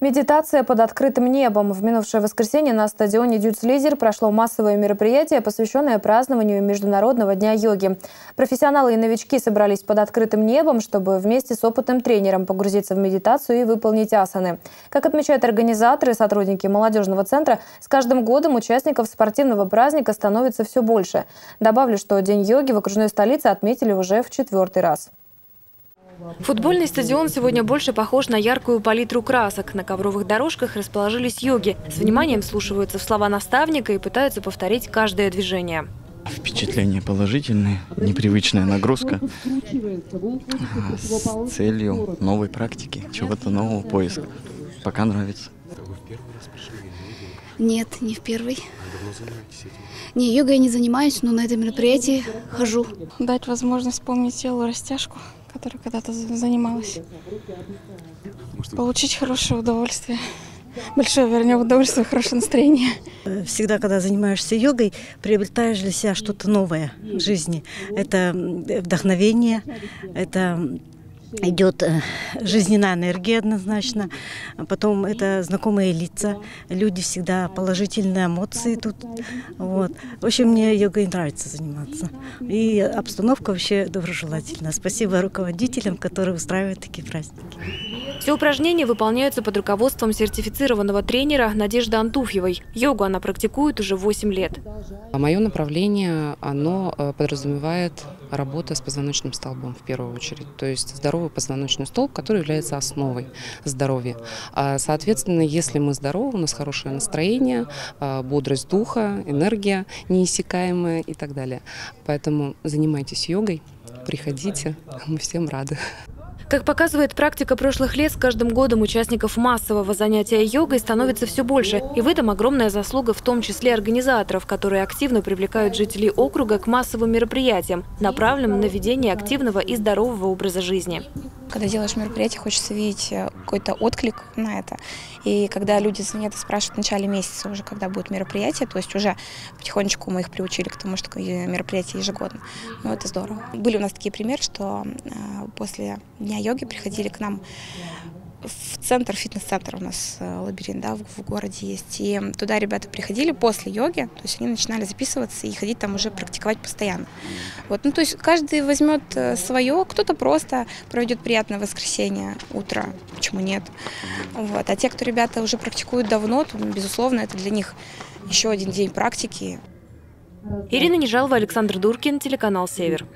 Медитация под открытым небом. В минувшее воскресенье на стадионе Дюцлизер прошло массовое мероприятие, посвященное празднованию Международного дня йоги. Профессионалы и новички собрались под открытым небом, чтобы вместе с опытным тренером погрузиться в медитацию и выполнить асаны. Как отмечают организаторы сотрудники молодежного центра, с каждым годом участников спортивного праздника становится все больше. Добавлю, что День йоги в окружной столице отметили уже в четвертый раз. Футбольный стадион сегодня больше похож на яркую палитру красок. На ковровых дорожках расположились йоги. С вниманием слушаются слова наставника и пытаются повторить каждое движение. Впечатления положительные, непривычная нагрузка с целью новой практики, чего-то нового поиска. Пока нравится. Нет, не в первый. Не, йогой я не занимаюсь, но на это мероприятие хожу. Дать возможность вспомнить телу растяжку которой когда-то занималась. Получить хорошее удовольствие. Большое, вернее, удовольствие, хорошее настроение. Всегда, когда занимаешься йогой, приобретаешь для себя что-то новое в жизни. Это вдохновение, это идет э, жизненная энергия однозначно. Потом это знакомые лица, люди всегда положительные эмоции тут. Вот. В общем, мне йогой нравится заниматься. И обстановка вообще доброжелательная. Спасибо руководителям, которые устраивают такие праздники. Все упражнения выполняются под руководством сертифицированного тренера Надежды Антуфьевой. Йогу она практикует уже 8 лет. А Мое направление, оно э, подразумевает работу с позвоночным столбом в первую очередь. То есть здоровый позвоночный столб, который является основой здоровья. А, соответственно, если мы здоровы, у нас хорошее настроение, а, бодрость духа, энергия неиссякаемая и так далее. Поэтому занимайтесь йогой, приходите, мы всем рады. Как показывает практика прошлых лет, с каждым годом участников массового занятия йогой становится все больше. И в этом огромная заслуга в том числе организаторов, которые активно привлекают жителей округа к массовым мероприятиям, направленным на ведение активного и здорового образа жизни. Когда делаешь мероприятие, хочется видеть э, какой-то отклик на это. И когда люди звонят и спрашивают в начале месяца уже, когда будет мероприятие, то есть уже потихонечку мы их приучили к тому, что мероприятие ежегодно. Ну, это здорово. Были у нас такие примеры, что э, после Дня йоги приходили к нам в центр, фитнес-центр у нас э, лабиринт, да, в, в городе есть. И туда ребята приходили после йоги, то есть они начинали записываться и ходить там уже практиковать постоянно. Вот, ну, то есть каждый возьмет э, свое, кто-то просто проведет приятное воскресенье, утро, почему нет. Вот. А те, кто ребята уже практикуют давно, то, безусловно, это для них еще один день практики. Ирина Нежалова, Александр Дуркин, телеканал «Север».